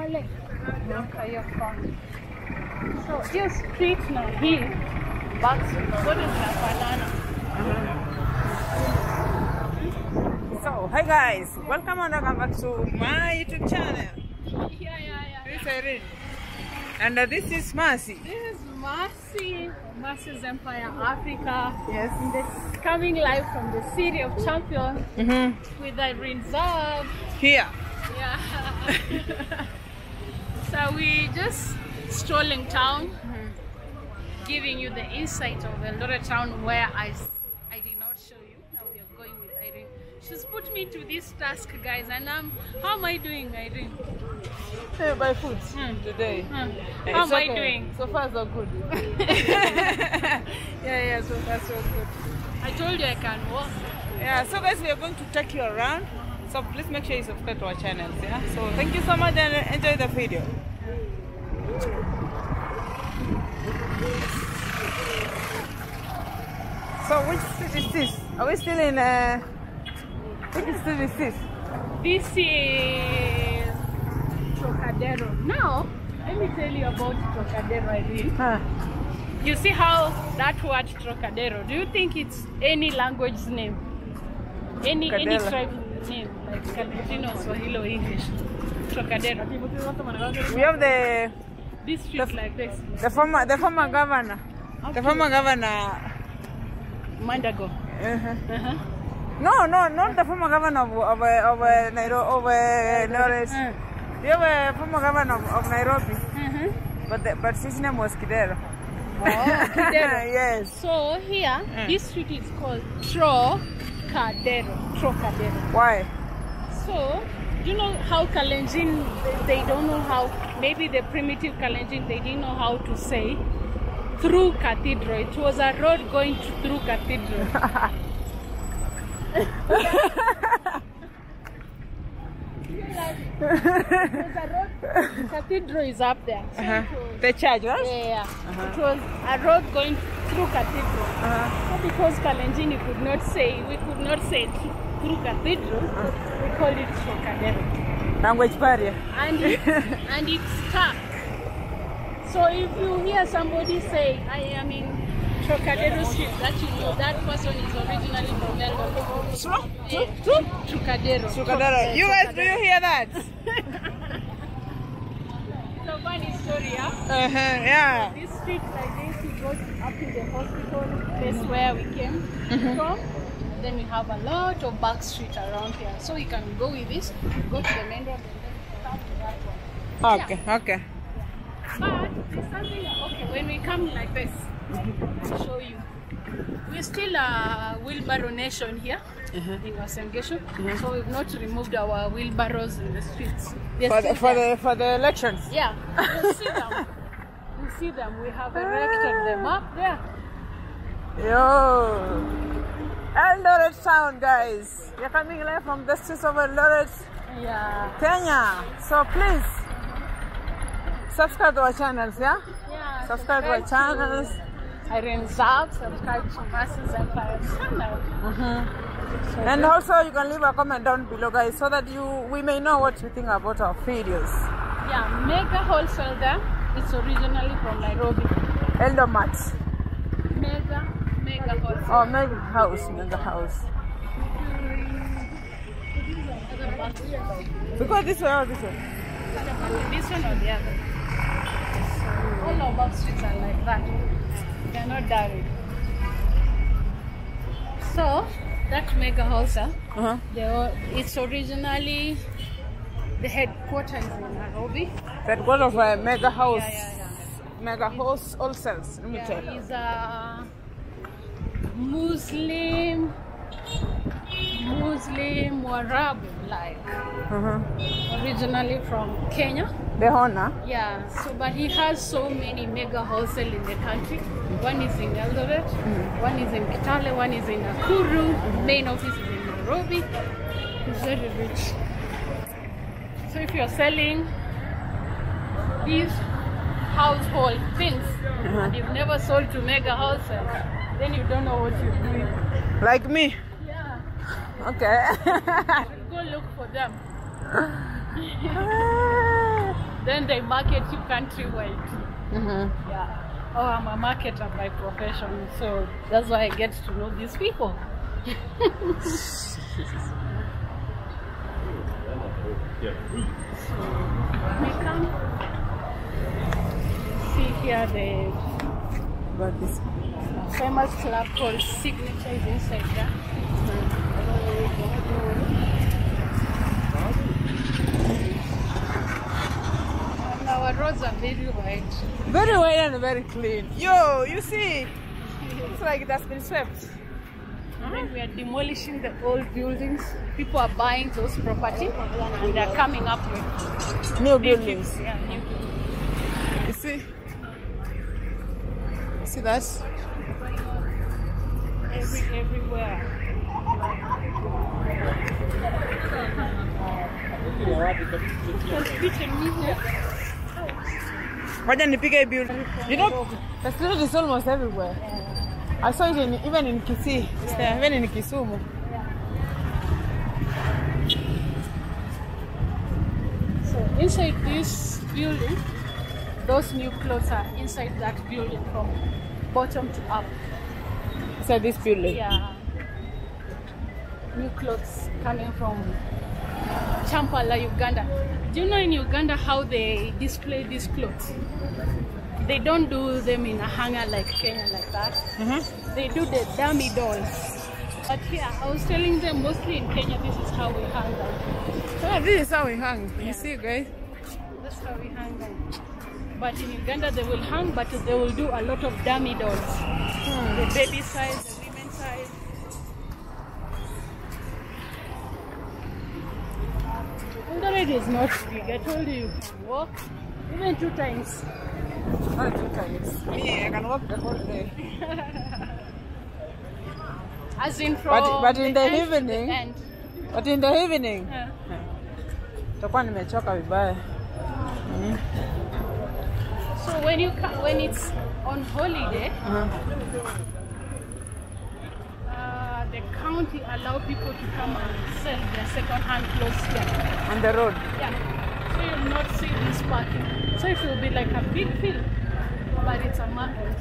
pale kwa hiyo kona. So hiyo street na hii Backstreet zote zinafanana. So, hi guys, welcome and welcome back to my YouTube channel. Yeah, yeah, yeah. This is Irene. And uh, this is Mercy. This is Mercy, Mercy's Empire Africa. Yes. This coming live from the city of Champion Mm-hmm. with Irene Zab. Here. Yeah. so we just strolling town, giving you the insight of Eldoret town where I, I did not show you. Now we are going with Irene. She's put me to this task, guys, and I'm, how am I doing, Irene? Hey, buy food Hmm. today. Hmm. How am I doing? So far, so good. yeah, yeah, so far, so good. I told you I can walk. Yeah, so guys, we are going to take you around. So please make sure you subscribe to our channels. Yeah. So thank you so much and enjoy the video. So which street is this? Are we still in? Uh, which street is this? This is Trocadero. Now, let me tell you about Trocadero, Irene. Huh. You see how that word Trocadero, do you think it's any language name? Any any Trocadero. tribe name, like Filipino, Swahili, English? Trocadero. We have the This street like this. the former the former governor. The former governor. Mandago. Uh-huh. Uh-huh. No, no, not the former governor of of, uh, of uh, Nairobi. Of uh, Lawrence. Uh, We have a former governor of, of Nairobi, uh-huh. but the, but his name was Kidero. Oh, Kidero. yes. So here, Mm. this street is called Trocadero. Trocadero. Why? So, you know how Kalenjin, they, don't know how, maybe the primitive Kalenjin, they didn't know how to say through cathedral. It was a road going to, through cathedral. Road, cathedral is up there. So Uh-huh. was- The church, right? yeah, yeah. It was a road going through cathedral. Uh-huh. So because Kalenjin could not say, we could not say through, through cathedral, we call it Trocadero. Language barrier. And, it, and it's stuck. So if you hear somebody say, I am in Trocadero Street, that you know that person is originally from Eldoret. True. Eh, Trocadero. Trocadero. You guys, do you hear that? It's a funny story, huh? Uh-huh. Yeah. This street like this, we go up to the hospital place where we came from. Then we have a lot of back street around here. So we can go with this, go to the main road and then come to that one. Okay. Okay. But there's something, okay, when we come like this, I'll show you. We're still a wheelbarrow nation here uh-huh. in Uasin Gishu. Uh-huh. So we've not removed our wheelbarrows in the streets. They're For the for there. the for the elections. Yeah, you see them. You see them. We have erected them up there. Yo. Eldoret town, guys. We're coming live from the streets of Eldoret, Yeah. Kenya. So please subscribe to our channels, yeah? Yeah. Subscribe to our channels. Irene Zab, subscribe to Mercy's Empire channel. So mm-hmm. And also you can leave a comment down below guys so that you we may know what you think about our videos. yeah, Mega Wholesale there. It's originally from Nairobi. Eldomat. Mega, Mega Wholesale. Oh mega house, mega house. Because this way or this way? This one or the other. So all our streets are like that. They're not dirty. So that Mega Wholesale. Uh-huh. Were, it's originally the headquarters in Nairobi. That one of a mega house. Yeah, yeah, Mega house all cells. Let me yeah. check. Yeah, he's a Muslim, Muslim Warabu, like Uh-huh. originally from Kenya. The Honor. Yeah, so but he has so many mega wholesale in the country. One is in Eldoret, one is in Kitale, one is in Nakuru. Main office is in Nairobi. He's very rich. So if you're selling these household things and you've never sold to mega wholesale, then you don't know what you're doing. Like me. Okay. go look for them. then they market you countrywide. Mhm. Yeah. Oh, I'm a marketer by profession, so that's why I get to know these people. Come. See here the Got this. famous club called Signature is inside there. And our roads are very white. Very wide and very clean. Yo, you see, it's like it has been swept. When we are demolishing the old buildings, people are buying those property and they're coming up with New big buildings. Yeah, new buildings. You see? See that? Every, everywhere. Wacha nipige building. You know, the street is almost everywhere. I saw it in, even in Kisii, it's there, even in Kisumu. So inside this building, those new clothes are inside that building from bottom to up. Inside this building. Yeah. New clothes coming from Kampala, Uganda. Do you know in Uganda how they display these clothes? They don't do them in a hanger like Kenya like that. Mhm. They do the dummy dolls. But here, I was telling them mostly in Kenya, this is how we hang them. Oh, this is how we hang. You see, guys? That's how we hang them. But in Uganda, they will hang, but they will do a lot of dummy dolls. The baby size. Eldoret is not big. I told you, walk even two times. Not two times. Me, I can walk the whole day. As in from But- but in the to evening- end. But in the evening, takuwa nimechoka vibaya. So when you when it's on holiday, uh, county allow people to come and sell their second-hand clothes here. On the road. Yeah. So you'll not see this parking. So it will be like a big field, but it's a market.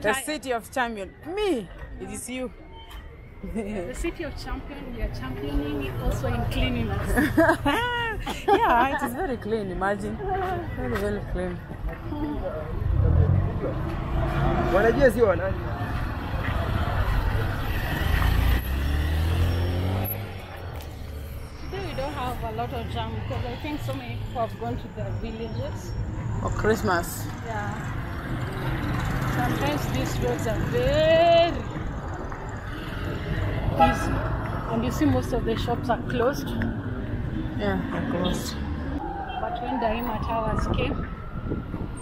The city of champion. Me, it is you. the city of champion, we are championing it also in cleanliness. yeah, it is very clean. Imagine, very very clean. Oh. Wanajua sio wanani Today we don't have a lot of jam because I think so many people have gone to their villages. For Christmas. Yeah. Sometimes these roads are very busy. And you see most of the shops are closed. Yeah, of course. But when Daima Towers came,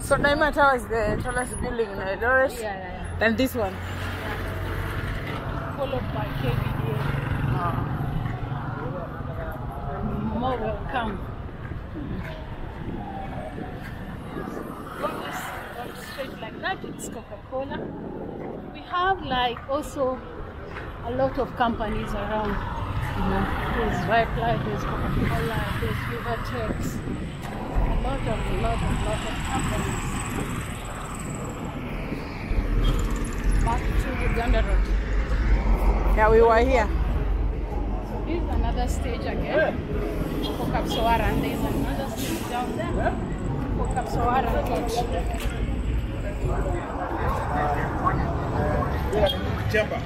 So Daima Tower is the tallest building uh, in Eldoret. yeah, yeah, yeah. Then this one. followed by KVDA, more will come. Go this straight like that, it's Coca-Cola. We have like also a lot of companies around. You know, There's Ripe Life, there's Coca-Cola, there's Rivatex. A lot of, lot of, lot of companies. Back to Uganda Road. Yeah, we were here. So this is another stage again for Kapsawara, and there's another stage down there for Kapsawara Church. chemba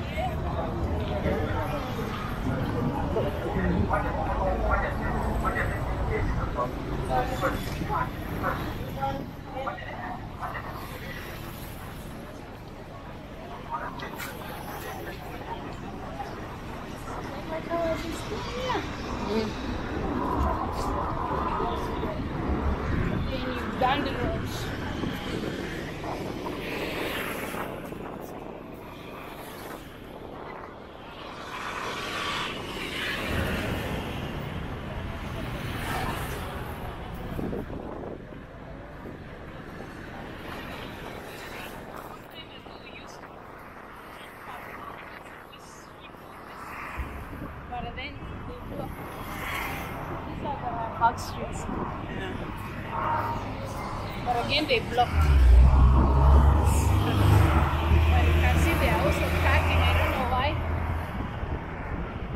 In Uganda Road. But then block. These are the hard streets. But again, they block. But you can see they are also cutting. I don't know why.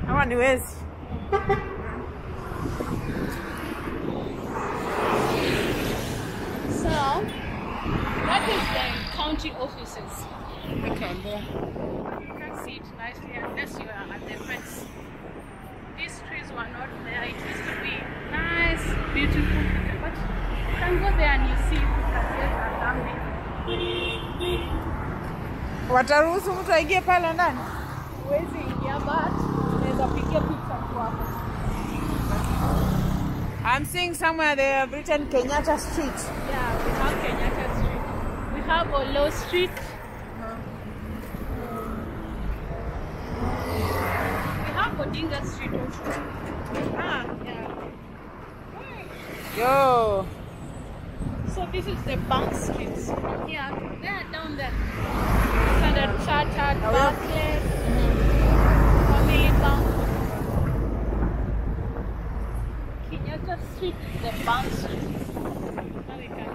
Ama ni wezi. So, that is the county offices. Okay, there. You can see it nicely unless you are at the fence. These trees were not there. It used to be nice, beautiful. Can go there and you see that there's a landing. Wataruhusu mtu aingie pale ndani? Huwezi ingia but unaweza piga picha tu hapo. I'm seeing somewhere they have written Kenyatta Street. Yeah, we have Kenyatta Street. We have Olo Street. We have Odinga Street also. Ah. Yeah. Yo. So this is the bank streets from here to there down there. Standard Chartered, Oh, yeah. Barclays, Family Bank. Kenyatta Street is the bank street. Now we can.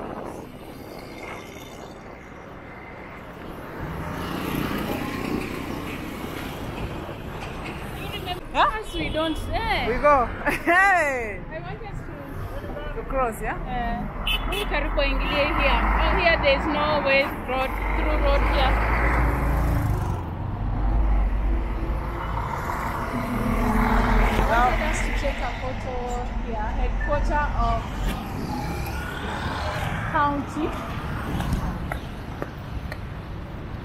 You remember Huh? we don't say. We go. Hey. I want us to To cross, yeah? Eh, hii karibu ingilie here. Oh, here there is no way road through road here. I wanted us to take a photo here, headquarter of county.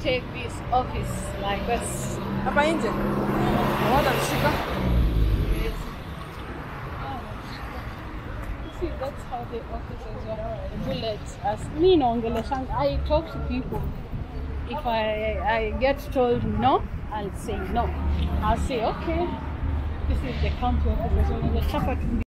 Take this office like this. Hapa nje. Wala mshika. Yes. Oh, See, that's how the officers are. Bullets. As me I talk to people. If I I get told no, I'll say no. I'll say okay. This is the county officers.